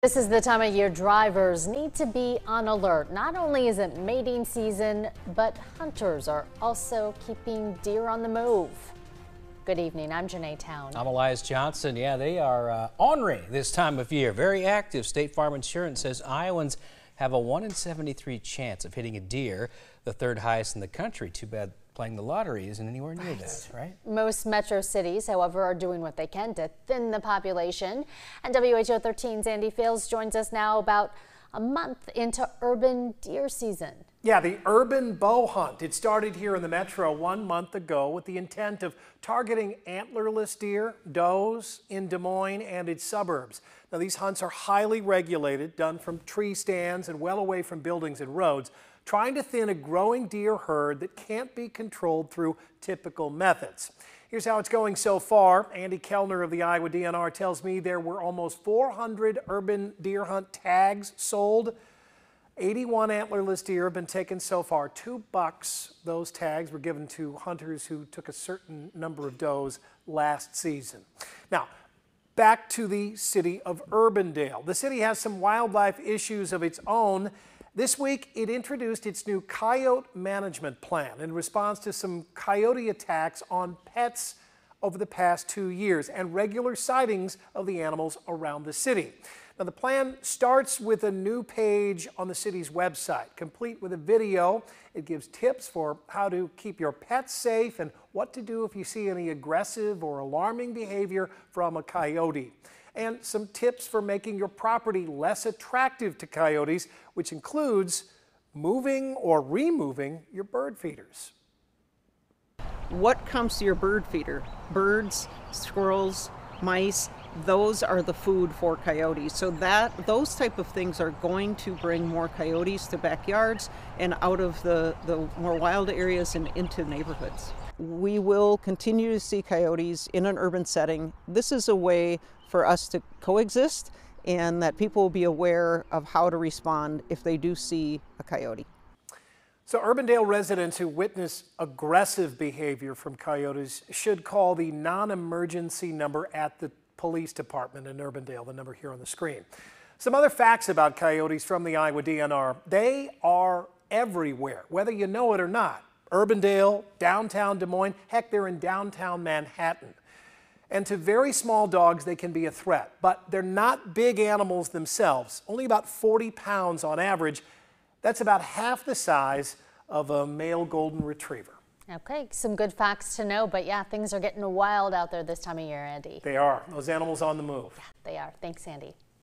This is the time of year drivers need to be on alert. Not only is it mating season, but hunters are also keeping deer on the move. Good evening, I'm Jannay Towne. I'm Elias Johnson. Yeah, they are uh, ornery this time of year. Very active. State Farm Insurance says Iowans have a 1 in 73 chance of hitting a deer, the third highest in the country. Too bad playing the lottery isn't anywhere near right. that, right? Most metro cities, however, are doing what they can to thin the population. And WHO 13's Andy Fields joins us now about a month into urban deer season. Yeah, the urban bow hunt. It started here in the metro one month ago with the intent of targeting antlerless deer, does in Des Moines and its suburbs. Now, these hunts are highly regulated, done from tree stands and well away from buildings and roads trying to thin a growing deer herd that can't be controlled through typical methods. Here's how it's going so far. Andy Kellner of the Iowa DNR tells me there were almost 400 urban deer hunt tags sold. 81 antlerless deer have been taken so far. Two bucks, those tags were given to hunters who took a certain number of does last season. Now, back to the city of Urbandale. The city has some wildlife issues of its own this week, it introduced its new coyote management plan in response to some coyote attacks on pets over the past two years and regular sightings of the animals around the city. Now, the plan starts with a new page on the city's website, complete with a video. It gives tips for how to keep your pets safe and what to do if you see any aggressive or alarming behavior from a coyote and some tips for making your property less attractive to coyotes, which includes moving or removing your bird feeders. What comes to your bird feeder? Birds, squirrels, mice, those are the food for coyotes. So that those type of things are going to bring more coyotes to backyards and out of the, the more wild areas and into neighborhoods. We will continue to see coyotes in an urban setting. This is a way for us to coexist and that people will be aware of how to respond if they do see a coyote. So Urbandale residents who witness aggressive behavior from coyotes should call the non-emergency number at the police department in Urbandale, the number here on the screen. Some other facts about coyotes from the Iowa DNR. They are everywhere, whether you know it or not. Urbandale, downtown Des Moines, heck, they're in downtown Manhattan. And to very small dogs, they can be a threat, but they're not big animals themselves, only about 40 pounds on average. That's about half the size of a male golden retriever. Okay, some good facts to know, but yeah, things are getting wild out there this time of year, Andy. They are. Those animals on the move. Yeah, they are. Thanks, Andy.